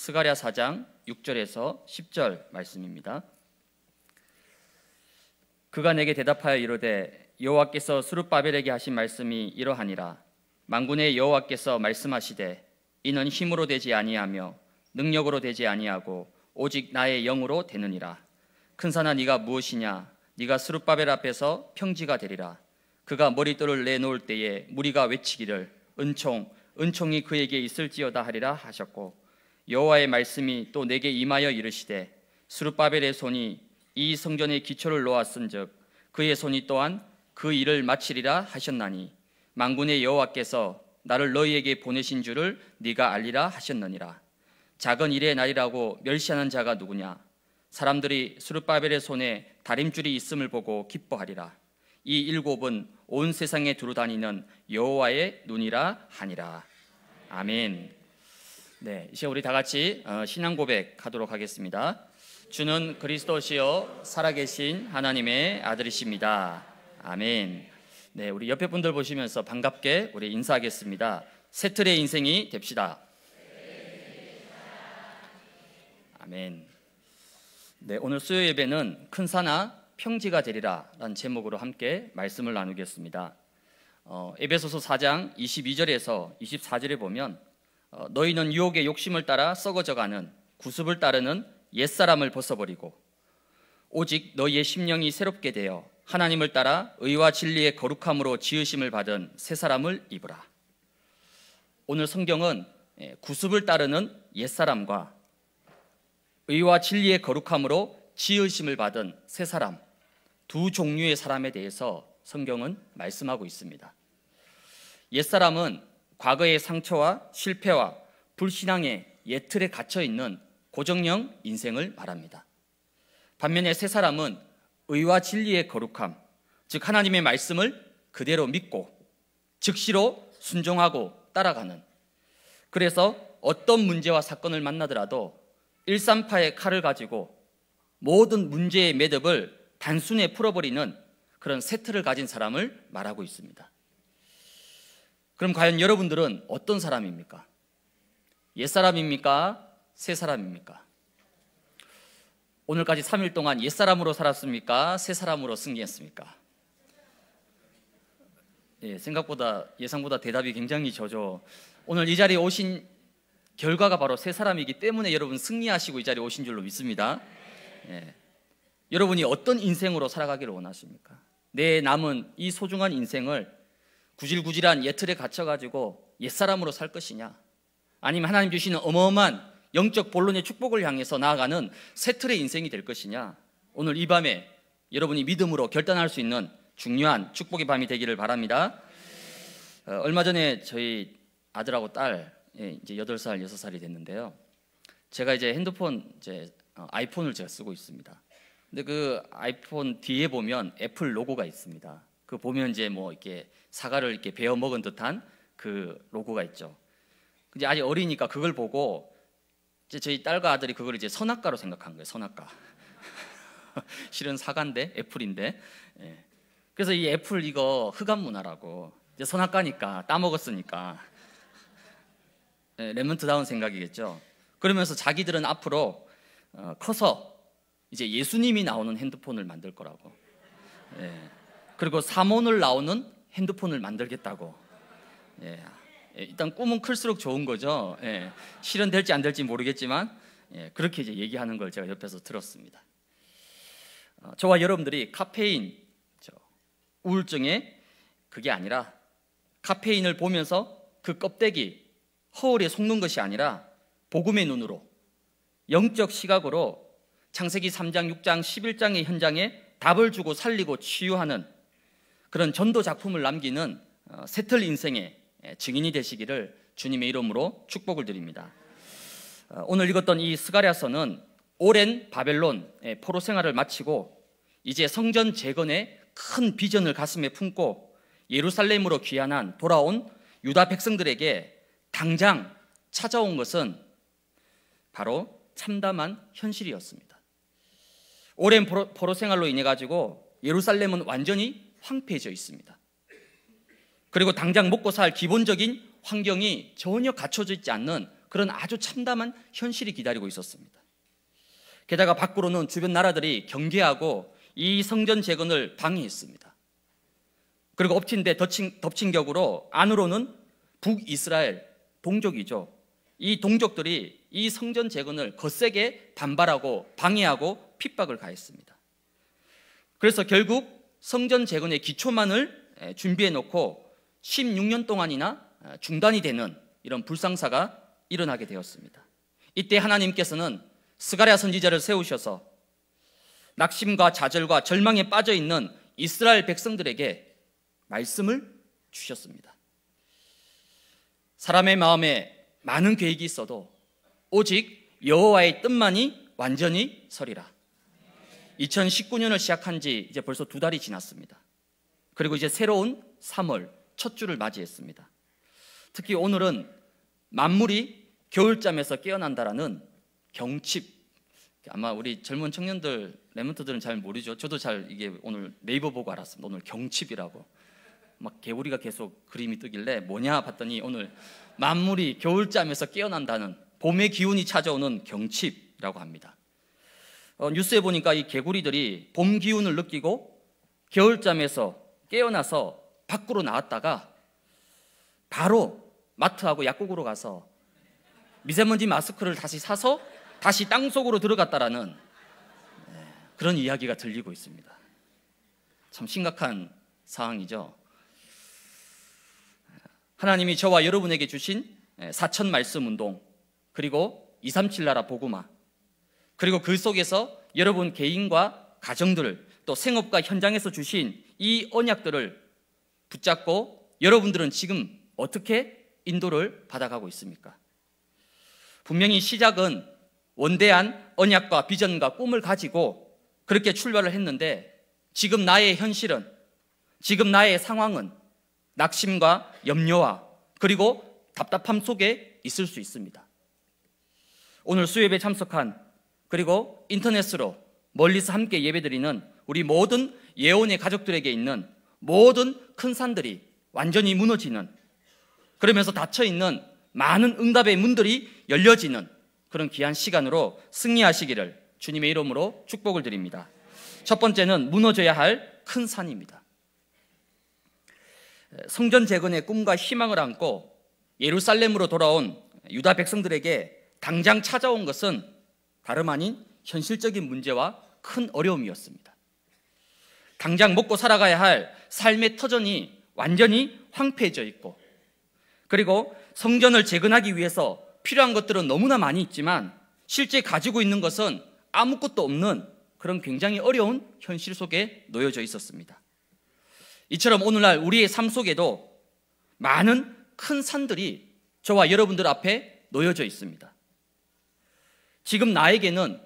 스가랴 4장 6절에서 10절 말씀입니다. 그가 내게 대답하여 이르되 여호와께서 수르바벨에게 하신 말씀이 이러하니라. 만군의 여호와께서 말씀하시되 이는 힘으로 되지 아니하며 능력으로 되지 아니하고 오직 나의 영으로 되느니라. 큰 산아 네가 무엇이냐? 네가 수르바벨 앞에서 평지가 되리라. 그가 머리돌을 내놓을 때에 무리가 외치기를 은총 은총이 그에게 있을지어다 하리라 하셨고 여호와의 말씀이 또 내게 임하여 이르시되 수르바벨의 손이 이 성전의 기초를 놓았은즉 그의 손이 또한 그 일을 마치리라 하셨나니 만군의 여호와께서 나를 너희에게 보내신 줄을 네가 알리라 하셨느니라. 작은 일의 날이라고 멸시하는 자가 누구냐? 사람들이 수르바벨의 손에 다림줄이 있음을 보고 기뻐하리라. 이 일곱은 온 세상에 두루 다니는 여호와의 눈이라 하니라. 아멘. 네, 이제 우리 다 같이 어, 신앙 고백하도록 하겠습니다. 주는 그리스도시요 살아계신 하나님의 아들이십니다. 아멘. 네, 우리 옆에 분들 보시면서 반갑게 우리 인사하겠습니다. 세틀의 인생이 됩시다. 아멘. 네, 오늘 수요 예배는 큰 산하 평지가 되리라라는 제목으로 함께 말씀을 나누겠습니다. 어, 에베소서 4장 22절에서 24절에 보면 어, 너희는 유혹의 욕심을 따라 썩어져가는 구습을 따르는 옛사람을 벗어버리고 오직 너희의 심령이 새롭게 되어 하나님을 따라 의와 진리의 거룩함으로 지으심을 받은 새 사람을 입으라. 오늘 성경은 예, 구습을 따르는 옛사람과 의와 진리의 거룩함으로 지으심을 받은 새 사람 두 종류의 사람에 대해서 성경은 말씀하고 있습니다. 옛사람은 과거의 상처와 실패와 불신앙의 예틀에 갇혀 있는 고정형 인생을 말합니다. 반면에 새 사람은 의와 진리의 거룩함, 즉 하나님의 말씀을 그대로 믿고 즉시로 순종하고 따라가는 그래서 어떤 문제와 사건을 만나더라도 일산파의 칼을 가지고 모든 문제의 매듭을 단순히 풀어버리는 그런 세트를 가진 사람을 말하고 있습니다. 그럼 과연 여러분들은 어떤 사람입니까? 옛사람입니까? 새사람입니까? 오늘까지 3일 동안 옛사람으로 살았습니까? 새사람으로 승리했습니까? 예, 생각보다 예상보다 대답이 굉장히 저죠. 오늘 이 자리에 오신 결과가 바로 새 사람이기 때문에 여러분 승리하시고 이 자리에 오신 줄로 믿습니다. 예. 여러분이 어떤 인생으로 살아가기를 원하십니까? 내 남은 이 소중한 인생을 구질구질한 예틀에 갇혀가지고 옛사람으로 살 것이냐? 아니면 하나님 주시는 어마어마한 영적 본론의 축복을 향해서 나아가는 새 틀의 인생이 될 것이냐? 오늘 이 밤에 여러분이 믿음으로 결단할 수 있는 중요한 축복의 밤이 되기를 바랍니다. 어, 얼마 전에 저희 아들하고 딸 예, 이제 8살, 6살이 됐는데요. 제가 이제 핸드폰 이제 어, 아이폰을 제가 쓰고 있습니다. 근데 그 아이폰 뒤에 보면 애플 로고가 있습니다. 그 보면 이제 뭐 이렇게 사과를 이렇게 베어 먹은 듯한 그 로고가 있죠. 이제 아직 어리니까 그걸 보고 이제 저희 딸과 아들이 그걸 이제 선악과로 생각한 거예요. 선악과. 실은 사과인데 apple인데. 예. 그래서 이 애플 이거 흑암 문화라고 이제 선악과니까 따먹었으니까 예, Remnant다운 생각이겠죠. 그러면서 자기들은 앞으로 어, 커서 이제 예수님이 나오는 핸드폰을 만들 거라고. 예. 그리고 삼원을 나오는 핸드폰을 만들겠다고. 예. 예. 일단 꿈은 클수록 좋은 거죠. 예. 실현될지 안 될지 모르겠지만 예. 그렇게 이제 얘기하는 걸 제가 옆에서 들었습니다. 어, 저와 여러분들이 카페인 우울증에 그게 아니라 카페인을 보면서 그 껍데기 허울에 속는 것이 아니라 복음의 눈으로 영적 시각으로 창세기 3장, 6장, 11장의 현장에 답을 주고 살리고 치유하는 그런 전도 작품을 남기는 어, 세틀 인생의 증인이 되시기를 주님의 이름으로 축복을 드립니다. 어, 오늘 읽었던 이 스가랴서는 오랜 바벨론 포로 생활을 마치고 이제 성전 재건의 큰 비전을 가슴에 품고 예루살렘으로 귀환한 돌아온 유다 백성들에게 당장 찾아온 것은 바로 참담한 현실이었습니다. 오랜 포로 생활로 인해 가지고 예루살렘은 완전히 황폐해져 있습니다. 그리고 당장 먹고 살 기본적인 환경이 전혀 갖춰져 있지 않는 그런 아주 참담한 현실이 기다리고 있었습니다. 게다가 밖으로는 주변 나라들이 경계하고 이 성전 재건을 방해했습니다. 그리고 엎친 데 덮친, 덮친 격으로 안으로는 북이스라엘 동족이죠. 이 동족들이 이 성전 재건을 거세게 반발하고 방해하고 핍박을 가했습니다. 그래서 결국 성전 재건의 기초만을 준비해 놓고 16년 동안이나 중단이 되는 이런 불상사가 일어나게 되었습니다. 이때 하나님께서는 스가랴 선지자를 세우셔서 낙심과 좌절과 절망에 빠져 있는 이스라엘 백성들에게 말씀을 주셨습니다. 사람의 마음에 많은 계획이 있어도 오직 여호와의 뜻만이 완전히 서리라. 2019년을 시작한 지 이제 벌써 두 달이 지났습니다. 그리고 이제 새로운 3월 첫 주를 맞이했습니다. 특히 오늘은 만물이 겨울잠에서 깨어난다라는 경칩. 아마 우리 젊은 청년들, 레몬트들은 잘 모르죠. 저도 잘 이게 오늘 네이버 보고 알았습니다. 오늘 경칩이라고. 막 개구리가 계속 그림이 뜨길래 뭐냐 봤더니 오늘 만물이 겨울잠에서 깨어난다는 봄의 기운이 찾아오는 경칩이라고 합니다. 어, 뉴스에 보니까 이 개구리들이 봄 기운을 느끼고 겨울잠에서 깨어나서 밖으로 나왔다가 바로 마트하고 약국으로 가서 미세먼지 마스크를 다시 사서 다시 땅 속으로 들어갔다라는 네, 그런 이야기가 들리고 있습니다. 참 심각한 상황이죠. 하나님이 저와 여러분에게 주신 네, 사천 말씀 운동 그리고 237 나라 복음화 그리고 그 속에서 여러분 개인과 가정들을 또 생업과 현장에서 주신 이 언약들을 붙잡고 여러분들은 지금 어떻게 인도를 받아가고 있습니까? 분명히 시작은 원대한 언약과 비전과 꿈을 가지고 그렇게 출발을 했는데 지금 나의 현실은 지금 나의 상황은 낙심과 염려와 그리고 답답함 속에 있을 수 있습니다. 오늘 수협에 참석한 그리고 인터넷으로 멀리서 함께 예배드리는 우리 모든 예언의 가족들에게 있는 모든 큰 산들이 완전히 무너지는 그러면서 닫혀 있는 많은 응답의 문들이 열려지는 그런 귀한 시간으로 승리하시기를 주님의 이름으로 축복을 드립니다. 첫 번째는 무너져야 할 큰 산입니다. 성전 재건의 꿈과 희망을 안고 예루살렘으로 돌아온 유다 백성들에게 당장 찾아온 것은 다름 아닌 현실적인 문제와 큰 어려움이었습니다. 당장 먹고 살아가야 할 삶의 터전이 완전히 황폐해져 있고 그리고 성전을 재건하기 위해서 필요한 것들은 너무나 많이 있지만 실제 가지고 있는 것은 아무것도 없는 그런 굉장히 어려운 현실 속에 놓여져 있었습니다. 이처럼 오늘날 우리의 삶 속에도 많은 큰 산들이 저와 여러분들 앞에 놓여져 있습니다. 지금 나에게는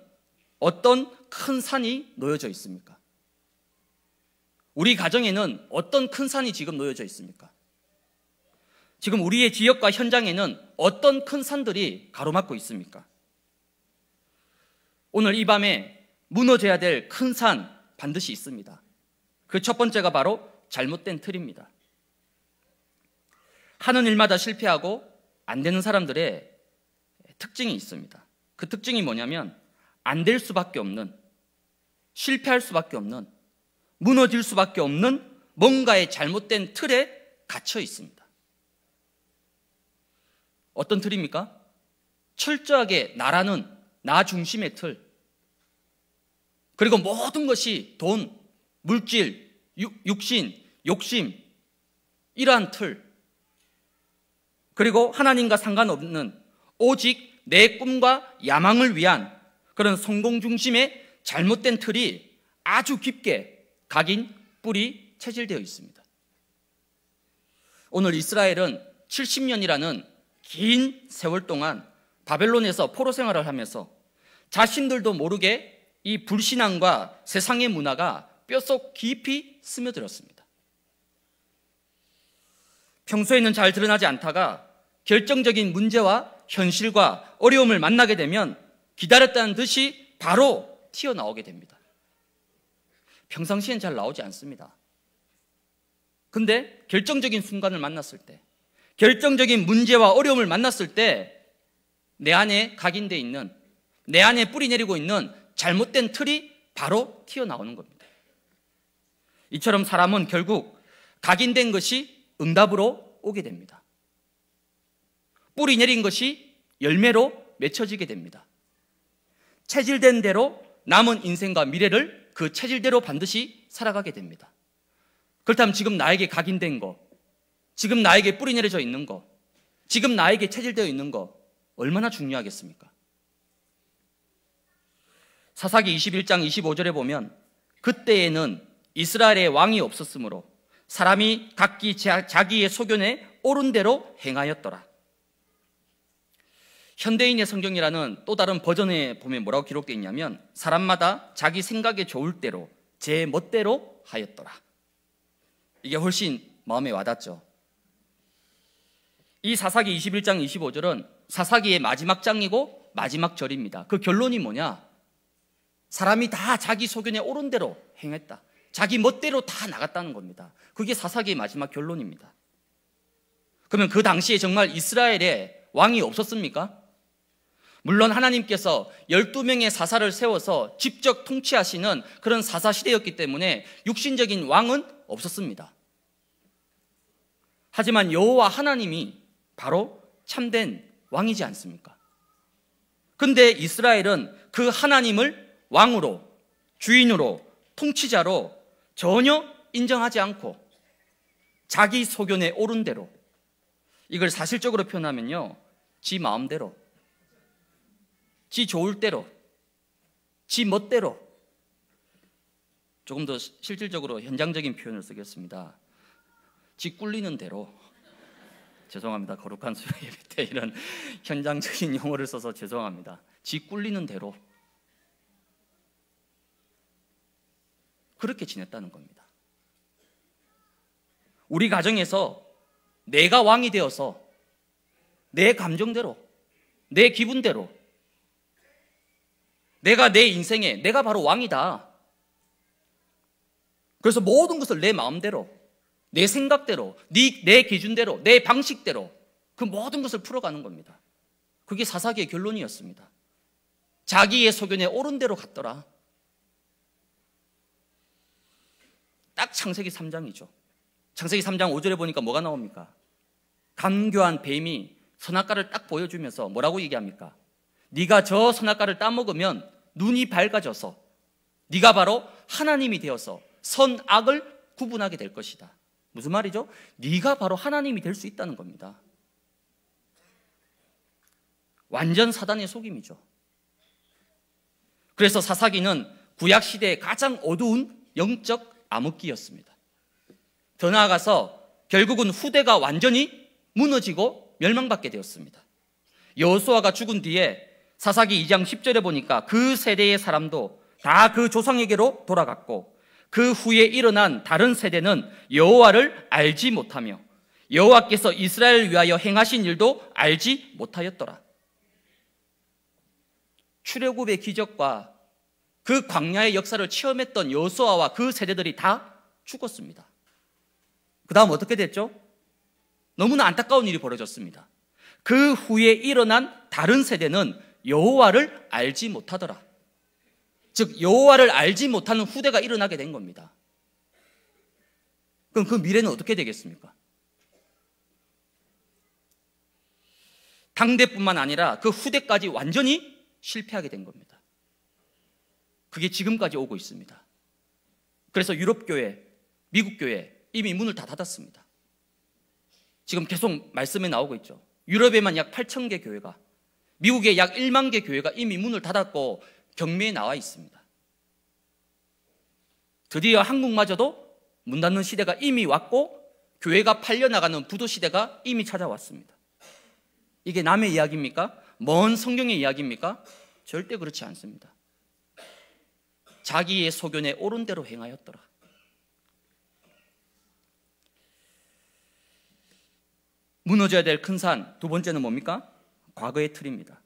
어떤 큰 산이 놓여져 있습니까? 우리 가정에는 어떤 큰 산이 지금 놓여져 있습니까? 지금 우리의 지역과 현장에는 어떤 큰 산들이 가로막고 있습니까? 오늘 이 밤에 무너져야 될 큰 산 반드시 있습니다. 그 첫 번째가 바로 잘못된 틀입니다. 하는 일마다 실패하고 안 되는 사람들의 특징이 있습니다. 그 특징이 뭐냐면 안 될 수밖에 없는 실패할 수밖에 없는 무너질 수밖에 없는 뭔가의 잘못된 틀에 갇혀 있습니다. 어떤 틀입니까? 철저하게 나라는 나 중심의 틀. 그리고 모든 것이 돈, 물질, 육신, 욕심, 이러한 틀. 그리고 하나님과 상관없는 오직 내 꿈과 야망을 위한 그런 성공 중심의 잘못된 틀이 아주 깊게 각인 뿌리 체질되어 있습니다. 오늘 이스라엘은 70년이라는 긴 세월 동안 바벨론에서 포로 생활을 하면서 자신들도 모르게 이 불신앙과 세상의 문화가 뼛속 깊이 스며들었습니다. 평소에는 잘 드러나지 않다가 결정적인 문제와 현실과 어려움을 만나게 되면 기다렸다는 듯이 바로 튀어나오게 됩니다. 평상시엔 잘 나오지 않습니다. 근데 결정적인 순간을 만났을 때, 결정적인 문제와 어려움을 만났을 때 내 안에 각인돼 있는 내 안에 뿌리 내리고 있는 잘못된 틀이 바로 튀어나오는 겁니다. 이처럼 사람은 결국 각인된 것이 응답으로 오게 됩니다. 뿌리 내린 것이 열매로 맺혀지게 됩니다. 체질된 대로 남은 인생과 미래를 그 체질대로 반드시 살아가게 됩니다. 그렇다면 지금 나에게 각인된 거, 지금 나에게 뿌리 내려져 있는 거, 지금 나에게 체질되어 있는 거 얼마나 중요하겠습니까? 사사기 21장 25절에 보면 그때에는 이스라엘의 왕이 없었으므로 사람이 각기 자기의 소견에 옳은 대로 행하였더라. 현대인의 성경이라는 또 다른 버전에 보면 뭐라고 기록되어 있냐면 사람마다 자기 생각에 좋을 대로 제 멋대로 하였더라. 이게 훨씬 마음에 와닿죠. 이 사사기 21장 25절은 사사기의 마지막 장이고 마지막 절입니다. 그 결론이 뭐냐? 사람이 다 자기 소견에 옳은 대로 행했다. 자기 멋대로 다 나갔다는 겁니다. 그게 사사기의 마지막 결론입니다. 그러면 그 당시에 정말 이스라엘에 왕이 없었습니까? 물론 하나님께서 12명의 사사를 세워서 직접 통치하시는 그런 사사 시대였기 때문에 육신적인 왕은 없었습니다. 하지만 여호와 하나님이 바로 참된 왕이지 않습니까? 근데 이스라엘은 그 하나님을 왕으로, 주인으로, 통치자로 전혀 인정하지 않고 자기 소견에 옳은 대로 이걸 사실적으로 표현하면요. 지 마음대로, 지 좋을 대로, 지 멋대로 조금 더 실질적으로 현장적인 표현을 쓰겠습니다. 지 꿀리는 대로 죄송합니다. 거룩한 수요 예배 때 이런 현장적인 용어를 써서 죄송합니다. 지 꿀리는 대로 그렇게 지냈다는 겁니다. 우리 가정에서 내가 왕이 되어서 내 감정대로, 내 기분대로, 내가 내 인생에 내가 바로 왕이다. 그래서 모든 것을 내 마음대로 내 생각대로, 네, 내 기준대로, 내 방식대로 그 모든 것을 풀어가는 겁니다. 그게 사사기의 결론이었습니다. 자기의 소견에 옳은 대로 갔더라. 딱 창세기 3장이죠. 창세기 3장 5절에 보니까 뭐가 나옵니까? 간교한 뱀이 선악과를 딱 보여주면서 뭐라고 얘기합니까? 네가 저 선악과를 따먹으면 눈이 밝아져서 네가 바로 하나님이 되어서 선악을 구분하게 될 것이다. 무슨 말이죠? 네가 바로 하나님이 될 수 있다는 겁니다. 완전 사단의 속임이죠. 그래서 사사기는 구약 시대의 가장 어두운 영적 암흑기였습니다. 더 나아가서 결국은 후대가 완전히 무너지고 멸망받게 되었습니다. 여호수아가 죽은 뒤에 사사기 2장 10절에 보니까 그 세대의 사람도 다 그 조상에게로 돌아갔고 그 후에 일어난 다른 세대는 여호와를 알지 못하며 여호와께서 이스라엘 위하여 행하신 일도 알지 못하였더라. 출애굽의 기적과 그 광야의 역사를 체험했던 여호수아와 그 세대들이 다 죽었습니다. 그 다음 어떻게 됐죠? 너무나 안타까운 일이 벌어졌습니다. 그 후에 일어난 다른 세대는 여호와를 알지 못하더라. 즉 여호와를 알지 못하는 후대가 일어나게 된 겁니다. 그럼 그 미래는 어떻게 되겠습니까? 당대뿐만 아니라 그 후대까지 완전히 실패하게 된 겁니다. 그게 지금까지 오고 있습니다. 그래서 유럽 교회, 미국 교회 이미 문을 다 닫았습니다. 지금 계속 말씀에 나오고 있죠. 유럽에만 약 8천 개 교회가, 미국에 약 1만 개 교회가 이미 문을 닫았고 경매에 나와 있습니다. 드디어 한국마저도 문 닫는 시대가 이미 왔고 교회가 팔려나가는 부도 시대가 이미 찾아왔습니다. 이게 남의 이야기입니까? 먼 성경의 이야기입니까? 절대 그렇지 않습니다. 자기의 소견에 옳은 대로 행하였더라. 무너져야 될 큰 산 두 번째는 뭡니까? 과거의 틀입니다.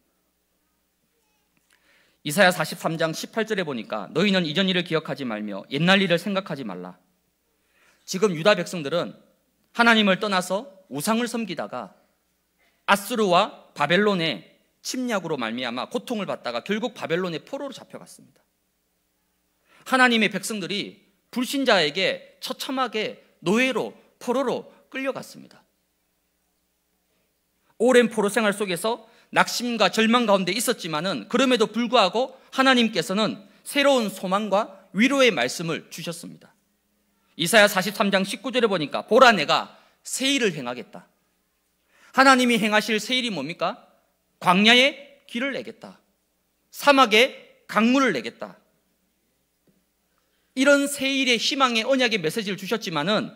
이사야 43장 18절에 보니까 너희는 이전 일을 기억하지 말며 옛날 일을 생각하지 말라. 지금 유다 백성들은 하나님을 떠나서 우상을 섬기다가 아수르와 바벨론의 침략으로 말미암아 고통을 받다가 결국 바벨론의 포로로 잡혀갔습니다. 하나님의 백성들이 불신자에게 처참하게 노예로 포로로 끌려갔습니다. 오랜 포로 생활 속에서 낙심과 절망 가운데 있었지만은 그럼에도 불구하고 하나님께서는 새로운 소망과 위로의 말씀을 주셨습니다. 이사야 43장 19절에 보니까 보라 내가 새 일을 행하겠다. 하나님이 행하실 새 일이 뭡니까? 광야에 길을 내겠다. 사막에 강물을 내겠다. 이런 새 일의 희망의 언약의 메시지를 주셨지만은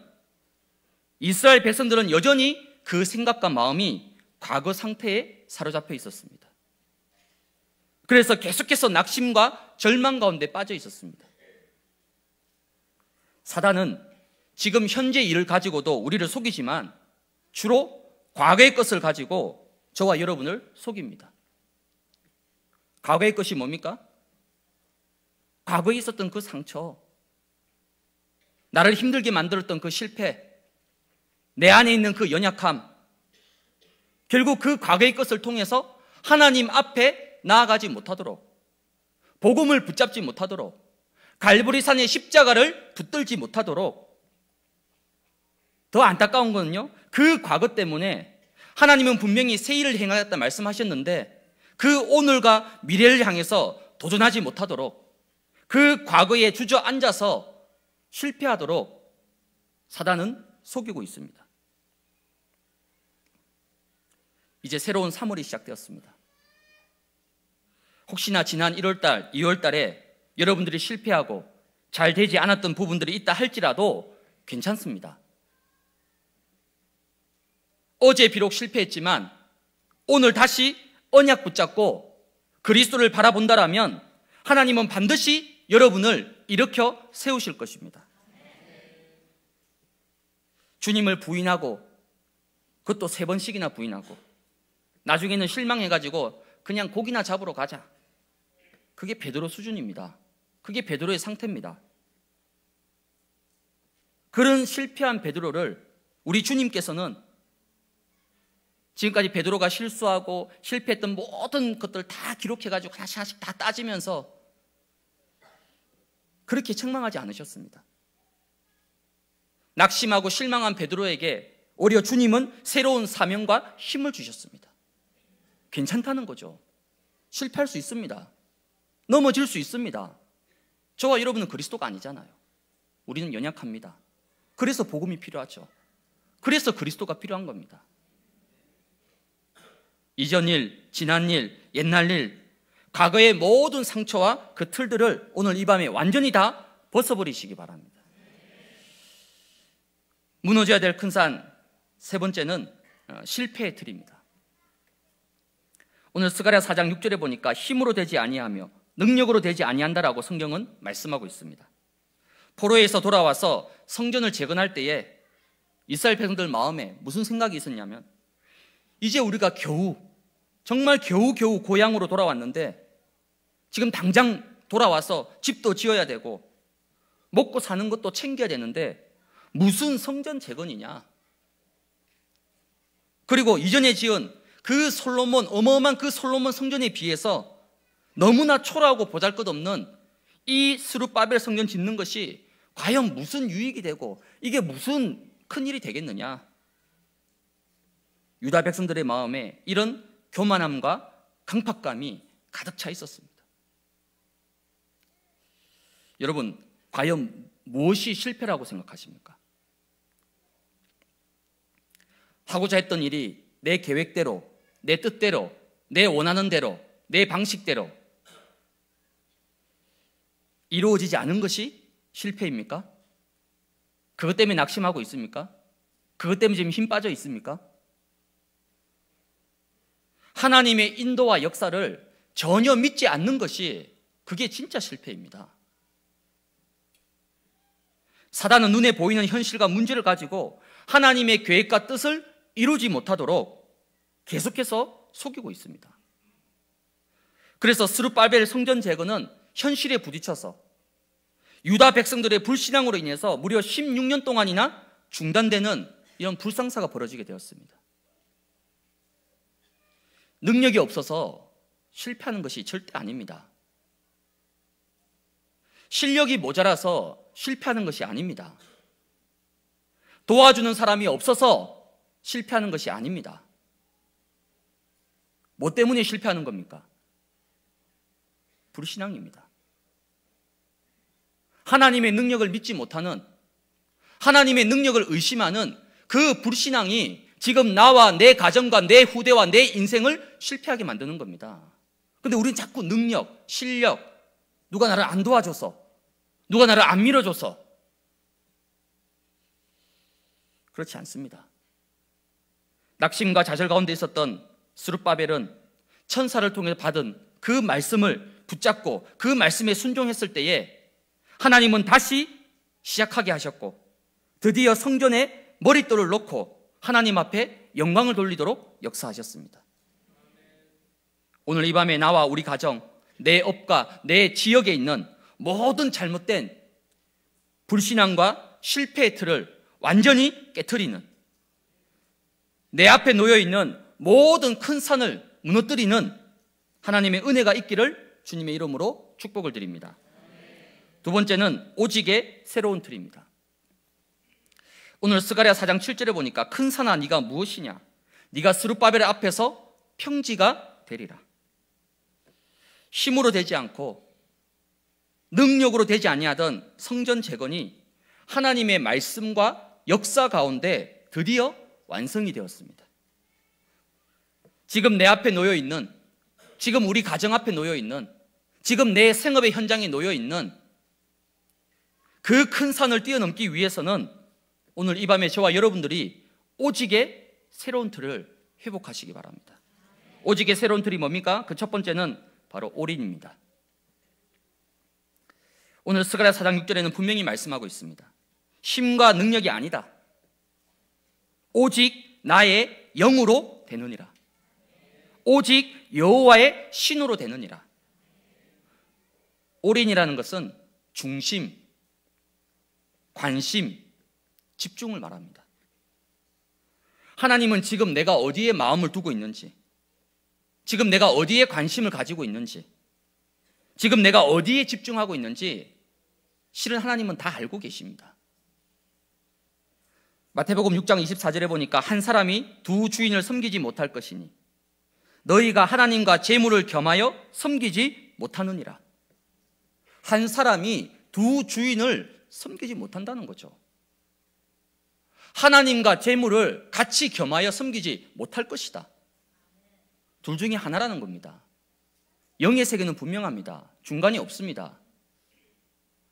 이스라엘 백성들은 여전히 그 생각과 마음이 과거 상태에 사로잡혀 있었습니다. 그래서 계속해서 낙심과 절망 가운데 빠져 있었습니다. 사단은 지금 현재 일을 가지고도 우리를 속이지만 주로 과거의 것을 가지고 저와 여러분을 속입니다. 과거의 것이 뭡니까? 과거에 있었던 그 상처, 나를 힘들게 만들었던 그 실패, 내 안에 있는 그 연약함, 결국 그 과거의 것을 통해서 하나님 앞에 나아가지 못하도록, 복음을 붙잡지 못하도록, 갈보리산의 십자가를 붙들지 못하도록, 더 안타까운 거는요, 그 과거 때문에 하나님은 분명히 새 일을 행하였다 말씀하셨는데, 그 오늘과 미래를 향해서 도전하지 못하도록, 그 과거에 주저앉아서 실패하도록 사단은 속이고 있습니다. 이제 새로운 3월이 시작되었습니다. 혹시나 지난 1월달, 2월달에 여러분들이 실패하고 잘 되지 않았던 부분들이 있다 할지라도 괜찮습니다. 어제 비록 실패했지만 오늘 다시 언약 붙잡고 그리스도를 바라본다라면 하나님은 반드시 여러분을 일으켜 세우실 것입니다. 주님을 부인하고 그것도 세 번씩이나 부인하고 나중에는 실망해가지고 그냥 고기나 잡으러 가자. 그게 베드로 수준입니다. 그게 베드로의 상태입니다. 그런 실패한 베드로를 우리 주님께서는 지금까지 베드로가 실수하고 실패했던 모든 것들 다 기록해가지고 하나씩 하나씩 다 따지면서 그렇게 책망하지 않으셨습니다. 낙심하고 실망한 베드로에게 오히려 주님은 새로운 사명과 힘을 주셨습니다. 괜찮다는 거죠. 실패할 수 있습니다. 넘어질 수 있습니다. 저와 여러분은 그리스도가 아니잖아요. 우리는 연약합니다. 그래서 복음이 필요하죠. 그래서 그리스도가 필요한 겁니다. 이전 일, 지난 일, 옛날 일, 과거의 모든 상처와 그 틀들을 오늘 이 밤에 완전히 다 벗어버리시기 바랍니다. 무너져야 될 큰 산 세 번째는 어, 실패의 틀입니다. 오늘 스가랴 4장 6절에 보니까 힘으로 되지 아니하며 능력으로 되지 아니한다라고 성경은 말씀하고 있습니다. 포로에서 돌아와서 성전을 재건할 때에 이스라엘 백성들 마음에 무슨 생각이 있었냐면 이제 우리가 겨우 정말 겨우 겨우 고향으로 돌아왔는데 지금 당장 돌아와서 집도 지어야 되고 먹고 사는 것도 챙겨야 되는데 무슨 성전 재건이냐? 그리고 이전에 지은 그 솔로몬 어마어마한 그 솔로몬 성전에 비해서 너무나 초라하고 보잘것없는 이 스룹바벨 성전 짓는 것이 과연 무슨 유익이 되고 이게 무슨 큰 일이 되겠느냐? 유다 백성들의 마음에 이런 교만함과 강팍감이 가득 차 있었습니다. 여러분, 과연 무엇이 실패라고 생각하십니까? 하고자 했던 일이 내 계획대로 내 뜻대로, 내 원하는 대로, 내 방식대로 이루어지지 않은 것이 실패입니까? 그것 때문에 낙심하고 있습니까? 그것 때문에 지금 힘 빠져 있습니까? 하나님의 인도와 역사를 전혀 믿지 않는 것이 그게 진짜 실패입니다. 사단은 눈에 보이는 현실과 문제를 가지고 하나님의 계획과 뜻을 이루지 못하도록 계속해서 속이고 있습니다. 그래서 스룹바벨 성전 재건은 현실에 부딪혀서 유다 백성들의 불신앙으로 인해서 무려 16년 동안이나 중단되는 이런 불상사가 벌어지게 되었습니다. 능력이 없어서 실패하는 것이 절대 아닙니다. 실력이 모자라서 실패하는 것이 아닙니다. 도와주는 사람이 없어서 실패하는 것이 아닙니다. 뭐 때문에 실패하는 겁니까? 불신앙입니다. 하나님의 능력을 믿지 못하는 하나님의 능력을 의심하는 그 불신앙이 지금 나와 내 가정과 내 후대와 내 인생을 실패하게 만드는 겁니다. 근데 우리는 자꾸 능력, 실력, 누가 나를 안 도와줘서, 누가 나를 안 밀어줘서. 그렇지 않습니다. 낙심과 좌절 가운데 있었던 스룹바벨은 천사를 통해 받은 그 말씀을 붙잡고 그 말씀에 순종했을 때에 하나님은 다시 시작하게 하셨고 드디어 성전에 머릿돌을 놓고 하나님 앞에 영광을 돌리도록 역사하셨습니다. 오늘 이 밤에 나와 우리 가정, 내 업과 내 지역에 있는 모든 잘못된 불신앙과 실패의 틀을 완전히 깨뜨리는 내 앞에 놓여 있는 모든 큰 산을 무너뜨리는 하나님의 은혜가 있기를 주님의 이름으로 축복을 드립니다. 두 번째는 오직의 새로운 틀입니다. 오늘 스가랴 4장 7절에 보니까 큰 산아 네가 무엇이냐? 네가 스룹바벨 앞에서 평지가 되리라. 힘으로 되지 않고 능력으로 되지 아니하던 성전 재건이 하나님의 말씀과 역사 가운데 드디어 완성이 되었습니다. 지금 내 앞에 놓여 있는 지금 우리 가정 앞에 놓여 있는 지금 내 생업의 현장에 놓여 있는 그 큰 산을 뛰어넘기 위해서는 오늘 이 밤에 저와 여러분들이 오직의 새로운 틀을 회복하시기 바랍니다. 오직의 새로운 틀이 뭡니까? 그 첫 번째는 바로 올인입니다. 오늘 스가랴 4장 6절에는 분명히 말씀하고 있습니다. 힘과 능력이 아니다. 오직 나의 영으로 되느니라. 오직 여호와의 신으로 되느니라. 올인이라는 것은 중심, 관심, 집중을 말합니다. 하나님은 지금 내가 어디에 마음을 두고 있는지, 지금 내가 어디에 관심을 가지고 있는지, 지금 내가 어디에 집중하고 있는지, 실은 하나님은 다 알고 계십니다. 마태복음 6장 24절에 보니까 한 사람이 두 주인을 섬기지 못할 것이니 너희가 하나님과 재물을 겸하여 섬기지 못하느니라. 한 사람이 두 주인을 섬기지 못한다는 거죠. 하나님과 재물을 같이 겸하여 섬기지 못할 것이다. 둘 중에 하나라는 겁니다. 영의 세계는 분명합니다. 중간이 없습니다.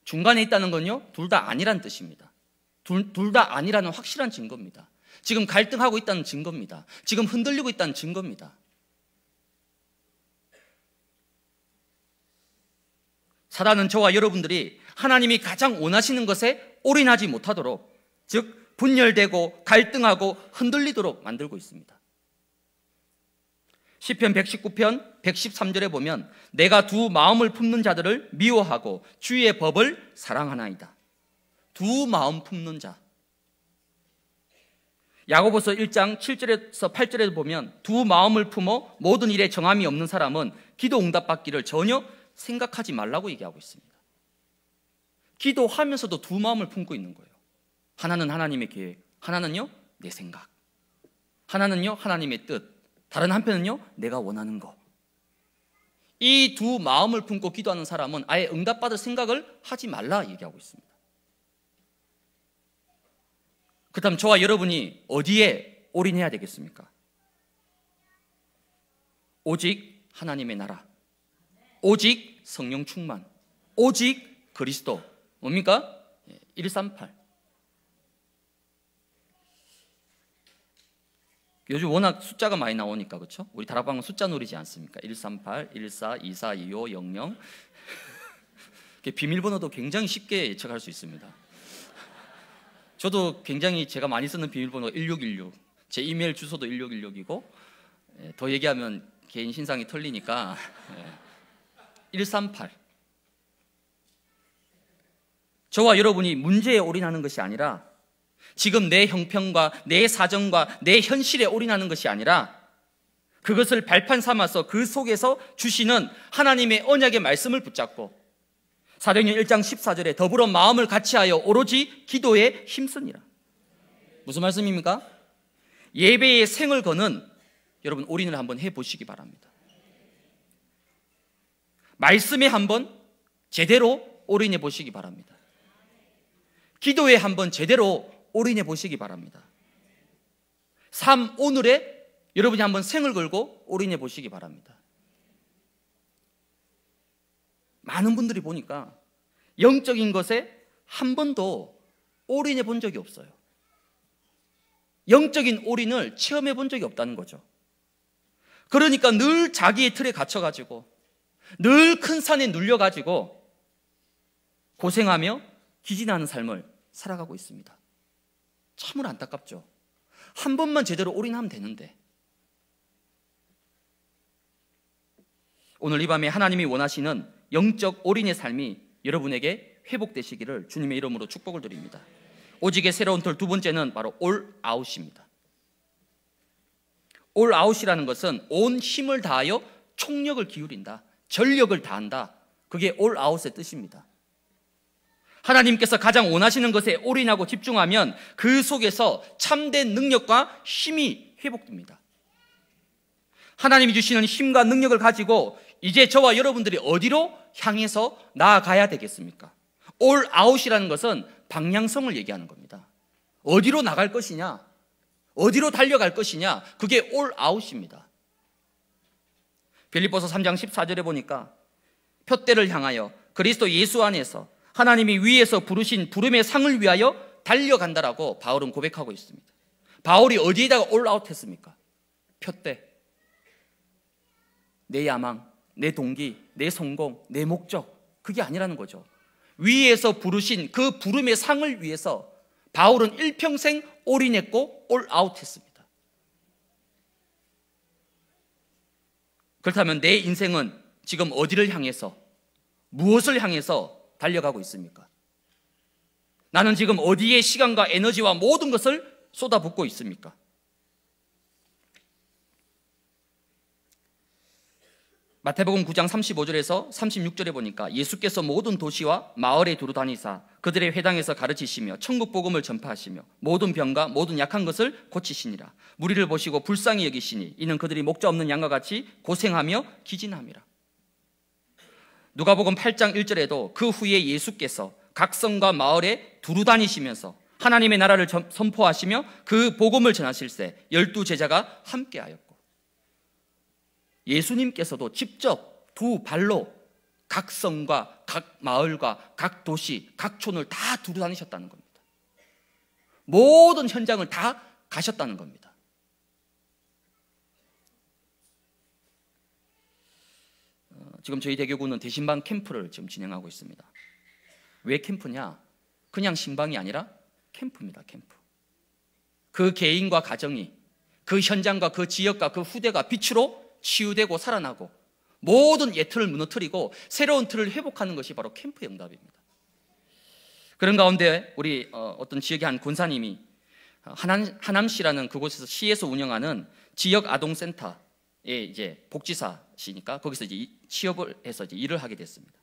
중간에 있다는 건요, 둘 다 아니란 뜻입니다. 둘다 아니라는 확실한 증거입니다. 지금 갈등하고 있다는 증거입니다. 지금 흔들리고 있다는 증거입니다. 사단은 저와 여러분들이 하나님이 가장 원하시는 것에 올인하지 못하도록 즉 분열되고 갈등하고 흔들리도록 만들고 있습니다. 시편 119편 113절에 보면 내가 두 마음을 품는 자들을 미워하고 주의 법을 사랑하나이다. 두 마음 품는 자. 야고보서 1장 7절에서 8절에 보면 두 마음을 품어 모든 일에 정함이 없는 사람은 기도 응답 받기를 전혀 생각하지 말라고 얘기하고 있습니다. 기도하면서도 두 마음을 품고 있는 거예요. 하나는 하나님의 계획, 하나는요, 내 생각. 하나는요, 하나님의 뜻. 다른 한편은요, 내가 원하는 거. 이두 마음을 품고 기도하는 사람은 아예 응답받을 생각을 하지 말라 얘기하고 있습니다. 그 다음 저와 여러분이 어디에 올인해야 되겠습니까? 오직 하나님의 나라. 오직 성령 충만, 오직 그리스도. 뭡니까? 138. 예, 요즘 워낙 숫자가 많이 나오니까 그렇죠? 우리 다락방은 숫자 놀이지 않습니까? 138, 14, 24, 25, 00. 비밀번호도 굉장히 쉽게 예측할 수 있습니다. 저도 굉장히 제가 많이 쓰는 비밀번호가 1616. 제 이메일 주소도 1616이고 예, 더 얘기하면 개인 신상이 털리니까 예. 138. 저와 여러분이 문제에 올인하는 것이 아니라 지금 내 형편과 내 사정과 내 현실에 올인하는 것이 아니라 그것을 발판 삼아서 그 속에서 주시는 하나님의 언약의 말씀을 붙잡고 사도행전 1장 14절에 더불어 마음을 같이하여 오로지 기도에 힘쓰니라. 무슨 말씀입니까? 예배의 생을 거는 여러분 올인을 한번 해 보시기 바랍니다. 말씀에 한번 제대로 올인해 보시기 바랍니다. 기도에 한번 제대로 올인해 보시기 바랍니다. 삶 오늘에 여러분이 한번 생을 걸고 올인해 보시기 바랍니다. 많은 분들이 보니까 영적인 것에 한 번도 올인해 본 적이 없어요. 영적인 올인을 체험해 본 적이 없다는 거죠. 그러니까 늘 자기의 틀에 갇혀가지고 늘 큰 산에 눌려가지고 고생하며 기진하는 삶을 살아가고 있습니다. 참으로 안타깝죠. 한 번만 제대로 올인하면 되는데 오늘 이 밤에 하나님이 원하시는 영적 올인의 삶이 여러분에게 회복되시기를 주님의 이름으로 축복을 드립니다. 오직의 새로운 틀 두 번째는 바로 all out입니다. all out이라는 것은 온 힘을 다하여 총력을 기울인다. 전력을 다한다. 그게 올 아웃의 뜻입니다. 하나님께서 가장 원하시는 것에 all in하고 집중하면 그 속에서 참된 능력과 힘이 회복됩니다. 하나님이 주시는 힘과 능력을 가지고 이제 저와 여러분들이 어디로 향해서 나아가야 되겠습니까? 올 아웃이라는 것은 방향성을 얘기하는 겁니다. 어디로 나갈 것이냐? 어디로 달려갈 것이냐? 그게 올 아웃입니다. 빌립보서 3장 14절에 보니까 표대를 향하여 그리스도 예수 안에서 하나님이 위에서 부르신 부름의 상을 위하여 달려간다라고 바울은 고백하고 있습니다. 바울이 어디에다가 올아웃했습니까? 표대. 내 야망, 내 동기, 내 성공, 내 목적 그게 아니라는 거죠. 위에서 부르신 그 부름의 상을 위해서 바울은 일평생 올인했고 올아웃했습니다. 그렇다면 내 인생은 지금 어디를 향해서 무엇을 향해서 달려가고 있습니까? 나는 지금 어디에 시간과 에너지와 모든 것을 쏟아붓고 있습니까? 마태복음 9장 35절에서 36절에 보니까 예수께서 모든 도시와 마을에 두루 다니사 그들의 회당에서 가르치시며 천국 복음을 전파하시며 모든 병과 모든 약한 것을 고치시니라. 무리를 보시고 불쌍히 여기시니 이는 그들이 목자 없는 양과 같이 고생하며 기진함이라. 누가복음 8장 1절에도 그 후에 예수께서 각 성과 마을에 두루 다니시면서 하나님의 나라를 선포하시며 그 복음을 전하실세 열두 제자가 함께하였고 예수님께서도 직접 두 발로 각 성과 각 마을과 각 도시, 각 촌을 다 두루 다니셨다는 겁니다. 모든 현장을 다 가셨다는 겁니다. 지금 저희 대교구는 대신방 캠프를 지금 진행하고 있습니다. 왜 캠프냐? 그냥 신방이 아니라 캠프입니다. 캠프. 그 개인과 가정이 그 현장과 그 지역과 그 후대가 빛으로 치유되고 살아나고 모든 예틀을 무너뜨리고 새로운 틀을 회복하는 것이 바로 캠프 영답입니다. 그런 가운데 우리 어, 어떤 지역의 한 군사님이 하남, 하남시라는 그곳에서 시에서 운영하는 지역 아동센터에 이제 복지사시니까 거기서 이제 취업을 해서 이제 일을 하게 됐습니다.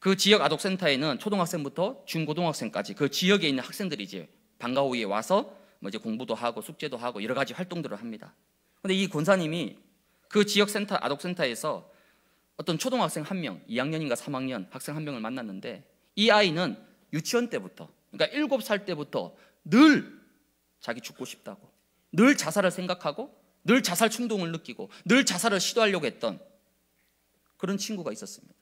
그 지역 아동센터에는 초등학생부터 중고등학생까지 그 지역에 있는 학생들이 이제 방과 후에 와서 뭐 이제 공부도 하고 숙제도 하고 여러 가지 활동들을 합니다. 근데 이 권사님이 그 지역 센터 아동 센터에서 어떤 초등학생 한 명, 2학년인가 3학년 학생 한 명을 만났는데 이 아이는 유치원 때부터 그러니까 7살 때부터 늘 자기 죽고 싶다고 늘 자살을 생각하고 늘 자살 충동을 느끼고 늘 자살을 시도하려고 했던 그런 친구가 있었습니다.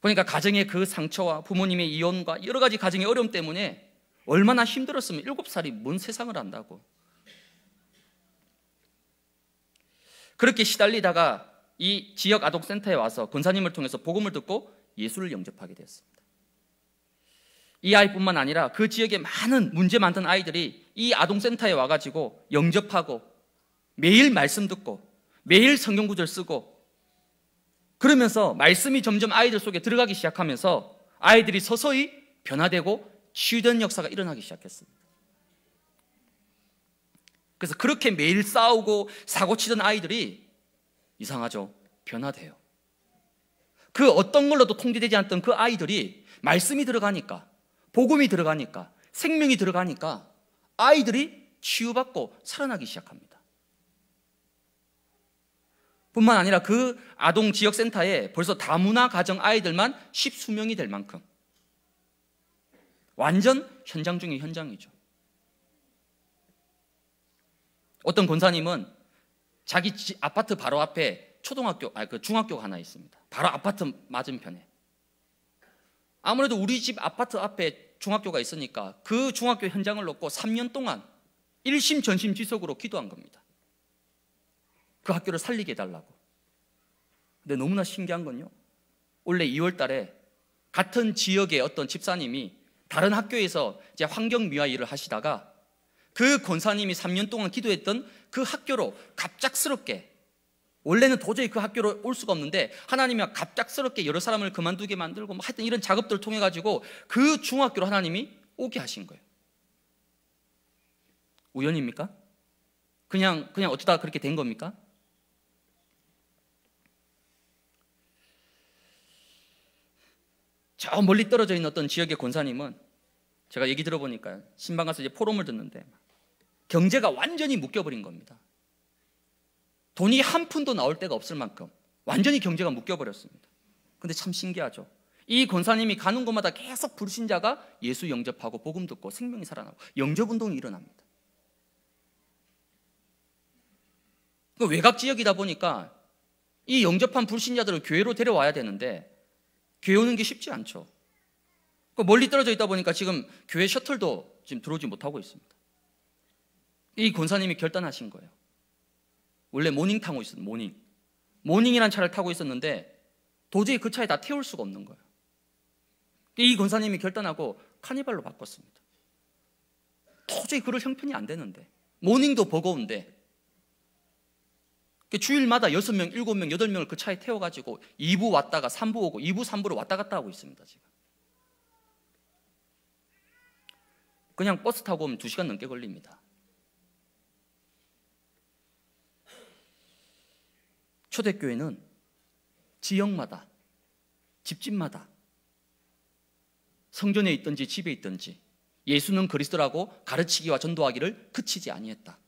그러니까 가정의 그 상처와 부모님의 이혼과 여러 가지 가정의 어려움 때문에 얼마나 힘들었으면 일곱 살이 뭔 세상을 안다고. 그렇게 시달리다가 이 지역 아동센터에 와서 권사님을 통해서 복음을 듣고 예수를 영접하게 되었습니다. 이 아이뿐만 아니라 그 지역에 많은 문제 많던 아이들이 이 아동센터에 와가지고 영접하고 매일 말씀 듣고 매일 성경 구절 쓰고 그러면서 말씀이 점점 아이들 속에 들어가기 시작하면서 아이들이 서서히 변화되고 치유된 역사가 일어나기 시작했습니다. 그래서 그렇게 매일 싸우고 사고 치던 아이들이 이상하죠. 변화돼요. 그 어떤 걸로도 통제되지 않던 그 아이들이 말씀이 들어가니까, 복음이 들어가니까, 생명이 들어가니까 아이들이 치유받고 살아나기 시작합니다. 뿐만 아니라 그 아동 지역센터에 벌써 다문화 가정 아이들만 십수명이 될 만큼 완전 현장 중의 현장이죠. 어떤 권사님은 자기 아파트 바로 앞에 초등학교, 아니 그 중학교가 하나 있습니다. 바로 아파트 맞은편에. 아무래도 우리 집 아파트 앞에 중학교가 있으니까 그 중학교 현장을 놓고 3년 동안 일심 전심 지속으로 기도한 겁니다. 그 학교를 살리게 해달라고. 근데 너무나 신기한 건요. 원래 2월 달에 같은 지역의 어떤 집사님이 다른 학교에서 이제 환경 미화 일을 하시다가 그 권사님이 3년 동안 기도했던 그 학교로 갑작스럽게 원래는 도저히 그 학교로 올 수가 없는데 하나님이 갑작스럽게 여러 사람을 그만두게 만들고 뭐 하여튼 이런 작업들을 통해 가지고 그 중학교로 하나님이 오게 하신 거예요. 우연입니까? 그냥 그냥 어쩌다 그렇게 된 겁니까? 저 멀리 떨어져 있는 어떤 지역의 권사님은 제가 얘기 들어보니까 신방 가서 이제 포럼을 듣는데 경제가 완전히 묶여버린 겁니다. 돈이 한 푼도 나올 데가 없을 만큼 완전히 경제가 묶여버렸습니다. 근데 참 신기하죠. 이 권사님이 가는 곳마다 계속 불신자가 예수 영접하고 복음 듣고 생명이 살아나고 영접 운동이 일어납니다. 그 외곽 지역이다 보니까 이 영접한 불신자들을 교회로 데려와야 되는데 교회 오는 게 쉽지 않죠. 그 멀리 떨어져 있다 보니까 지금 교회 셔틀도 지금 들어오지 못하고 있습니다. 이 권사님이 결단하신 거예요. 원래 모닝 타고 있었 모닝. 모닝이란 차를 타고 있었는데 도저히 그 차에 다 태울 수가 없는 거예요. 이 권사님이 결단하고 카니발로 바꿨습니다. 도저히 그럴 형편이 안 되는데 모닝도 버거운데 주일마다 6명, 7명, 8명을 그 차에 태워가지고 2부 왔다가 3부 오고 2부, 3부로 왔다 갔다 하고 있습니다, 지금. 그냥 버스 타고 오면 2시간 넘게 걸립니다. 초대교회는 지역마다, 집집마다 성전에 있든지 집에 있든지 예수는 그리스도라고 가르치기와 전도하기를 그치지 아니했다.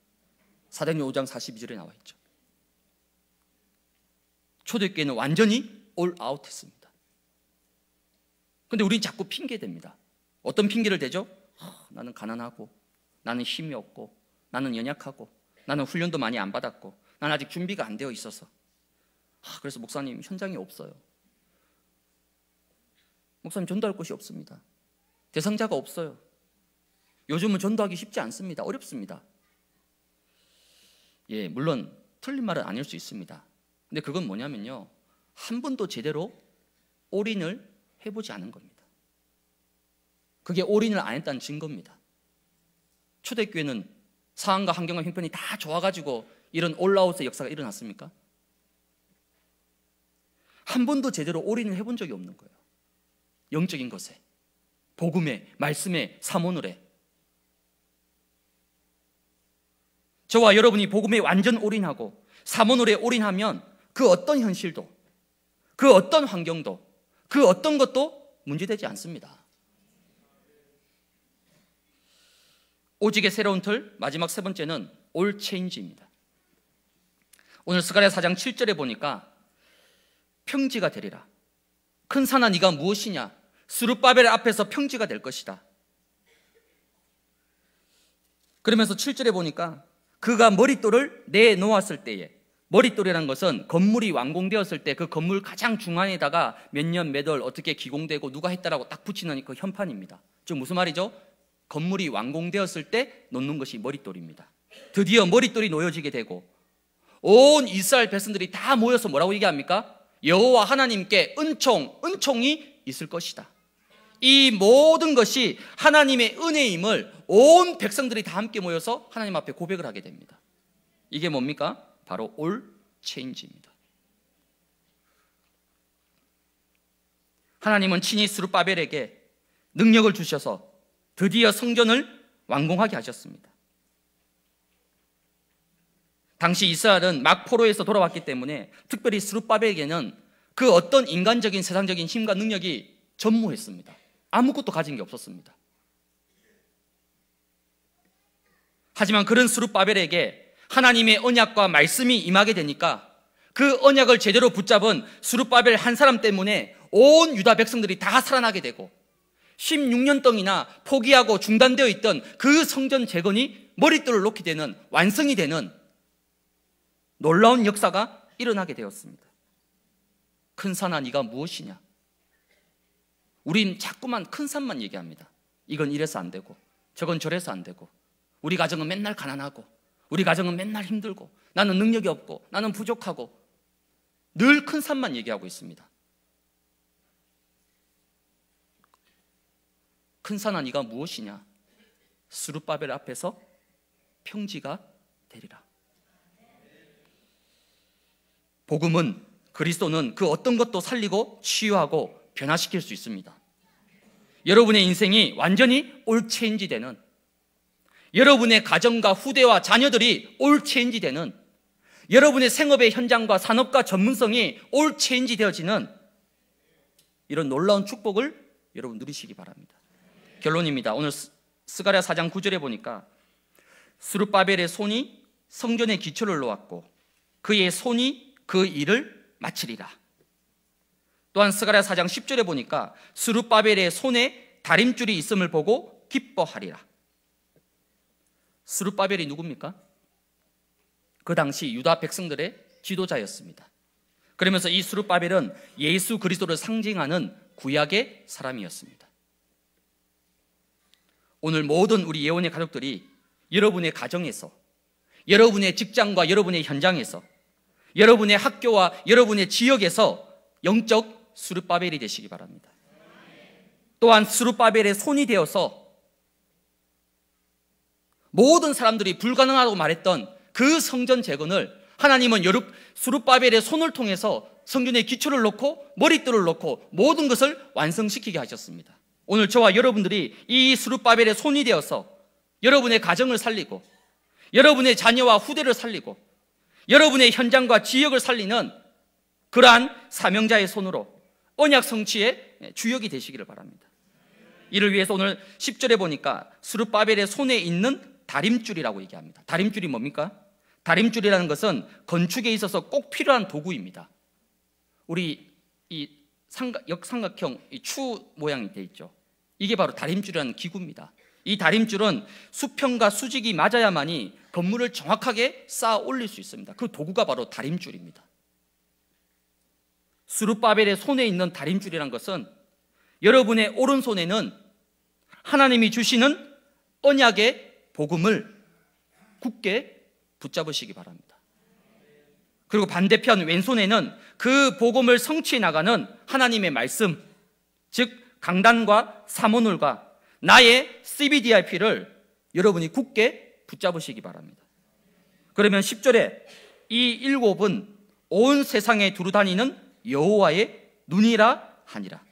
사도행 5장 42절에 나와 있죠. 초대교회는 완전히 올 아웃했습니다. 근데 우린 자꾸 핑계 댑니다. 어떤 핑계를 대죠? 아, 나는 가난하고, 나는 힘이 없고, 나는 연약하고, 나는 훈련도 많이 안 받았고, 나는 아직 준비가 안 되어 있어서. 아, 그래서 목사님 현장이 없어요. 목사님 전도할 곳이 없습니다. 대상자가 없어요. 요즘은 전도하기 쉽지 않습니다. 어렵습니다. 예, 물론 틀린 말은 아닐 수 있습니다. 근데 그건 뭐냐면요. 한 번도 제대로 올인을 해보지 않은 겁니다. 그게 올인을 안 했다는 증거입니다. 초대교회는 상황과 환경과 형편이 다 좋아가지고 이런 올라웃의 역사가 일어났습니까? 한 번도 제대로 올인을 해본 적이 없는 거예요. 영적인 것에, 복음에, 말씀에, 사모늘에. 저와 여러분이 복음에 완전 올인하고 사모늘에 올인하면 그 어떤 현실도, 그 어떤 환경도, 그 어떤 것도 문제되지 않습니다. 오직의 새로운 틀 마지막 세 번째는 올 체인지입니다. 오늘 스가랴 4장 7절에 보니까 평지가 되리라. 큰 산아 네가 무엇이냐? 수르바벨 앞에서 평지가 될 것이다. 그러면서 7절에 보니까 그가 머릿돌을 내놓았을 때에 머릿돌이라는 것은 건물이 완공되었을 때 그 건물 가장 중앙에다가 몇 년 몇 월 어떻게 기공되고 누가 했다라고 딱 붙이는 그 현판입니다. 즉 무슨 말이죠? 건물이 완공되었을 때 놓는 것이 머릿돌입니다. 드디어 머릿돌이 놓여지게 되고 온 이스라엘 백성들이 다 모여서 뭐라고 얘기합니까? 여호와 하나님께 은총, 은총이 있을 것이다. 이 모든 것이 하나님의 은혜임을 온 백성들이 다 함께 모여서 하나님 앞에 고백을 하게 됩니다. 이게 뭡니까? 바로 올 체인지입니다. 하나님은 친히 스루바벨에게 능력을 주셔서 드디어 성전을 완공하게 하셨습니다. 당시 이스라엘은 막 포로에서 돌아왔기 때문에 특별히 스룹바벨에게는 그 어떤 인간적인 세상적인 힘과 능력이 전무했습니다. 아무것도 가진 게 없었습니다. 하지만 그런 스룹바벨에게 하나님의 언약과 말씀이 임하게 되니까 그 언약을 제대로 붙잡은 스룹바벨 한 사람 때문에 온 유다 백성들이 다 살아나게 되고 16년 동이나 포기하고 중단되어 있던 그 성전 재건이 머릿돌을 놓게 되는 완성이 되는 놀라운 역사가 일어나게 되었습니다. 큰 산아 네가 무엇이냐? 우린 자꾸만 큰 산만 얘기합니다. 이건 이래서 안 되고 저건 저래서 안 되고 우리 가정은 맨날 가난하고 우리 가정은 맨날 힘들고 나는 능력이 없고 나는 부족하고 늘 큰 산만 얘기하고 있습니다. 큰 산아 네가 무엇이냐? 수르바벨 앞에서 평지가 되리라. 복음은 그리스도는 그 어떤 것도 살리고 치유하고 변화시킬 수 있습니다. 여러분의 인생이 완전히 all change 되는 여러분의 가정과 후대와 자녀들이 all change 되는 여러분의 생업의 현장과 산업과 전문성이 all change 되어지는 이런 놀라운 축복을 여러분 누리시기 바랍니다. 결론입니다. 오늘 스가랴 4장 9절에 보니까 스룹바벨의 손이 성전의 기초를 놓았고 그의 손이 그 일을 마치리라. 또한 스가랴 4장 10절에 보니까 스룹바벨의 손에 다림줄이 있음을 보고 기뻐하리라. 스룹바벨이 누굽니까? 그 당시 유다 백성들의 지도자였습니다. 그러면서 이 스룹바벨은 예수 그리스도를 상징하는 구약의 사람이었습니다. 오늘 모든 우리 예원의 가족들이 여러분의 가정에서 여러분의 직장과 여러분의 현장에서 여러분의 학교와 여러분의 지역에서 영적 수르바벨이 되시기 바랍니다. 또한 수르바벨의 손이 되어서 모든 사람들이 불가능하다고 말했던 그 성전 재건을 하나님은 수르바벨의 손을 통해서 성전의 기초를 놓고 머릿돌을 놓고 모든 것을 완성시키게 하셨습니다. 오늘 저와 여러분들이 이 수르바벨의 손이 되어서 여러분의 가정을 살리고 여러분의 자녀와 후대를 살리고 여러분의 현장과 지역을 살리는 그러한 사명자의 손으로 언약 성취의 주역이 되시기를 바랍니다. 이를 위해서 오늘 10절에 보니까 수르바벨의 손에 있는 다림줄이라고 얘기합니다. 다림줄이 뭡니까? 다림줄이라는 것은 건축에 있어서 꼭 필요한 도구입니다. 우리 이 삼각, 역삼각형 추 모양이 되어 있죠. 이게 바로 다림줄이라는 기구입니다. 이 다림줄은 수평과 수직이 맞아야만이 건물을 정확하게 쌓아 올릴 수 있습니다. 그 도구가 바로 다림줄입니다. 수르바벨의 손에 있는 다림줄이란 것은 여러분의 오른손에는 하나님이 주시는 언약의 복음을 굳게 붙잡으시기 바랍니다. 그리고 반대편 왼손에는 그 복음을 성취해 나가는 하나님의 말씀, 즉 강단과 사모놀과 나의 CBDIP를 여러분이 굳게 붙잡으시기 바랍니다. 그러면 10절에 이 일곱은 온 세상에 두루 다니는 여호와의 눈이라 하니라.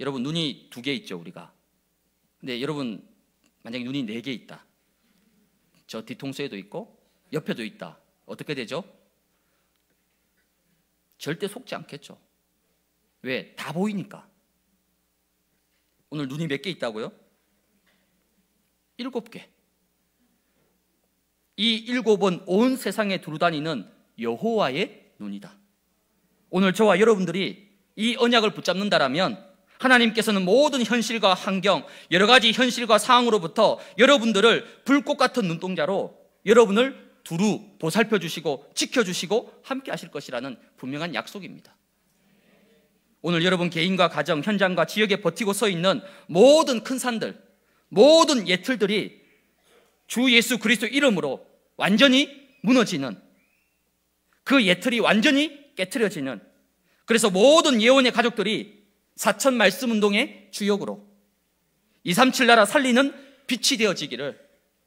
여러분 눈이 두 개 있죠 우리가. 근데 여러분 만약에 눈이 네 개 있다. 저 뒤통수에도 있고 옆에도 있다. 어떻게 되죠? 절대 속지 않겠죠. 왜? 다 보이니까. 오늘 눈이 몇 개 있다고요? 일곱 개. 이 일곱은 온 세상에 두루다니는 여호와의 눈이다. 오늘 저와 여러분들이 이 언약을 붙잡는다라면 하나님께서는 모든 현실과 환경, 여러 가지 현실과 상황으로부터 여러분들을 불꽃 같은 눈동자로 여러분을 두루 보살펴 주시고 지켜 주시고 함께 하실 것이라는 분명한 약속입니다. 오늘 여러분 개인과 가정, 현장과 지역에 버티고 서 있는 모든 큰 산들, 모든 예틀들이 주 예수 그리스도 이름으로 완전히 무너지는 그 예틀이 완전히 깨트려지는 그래서 모든 예원의 가족들이 사천 말씀 운동의 주역으로 237 나라 살리는 빛이 되어지기를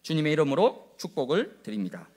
주님의 이름으로 축복을 드립니다.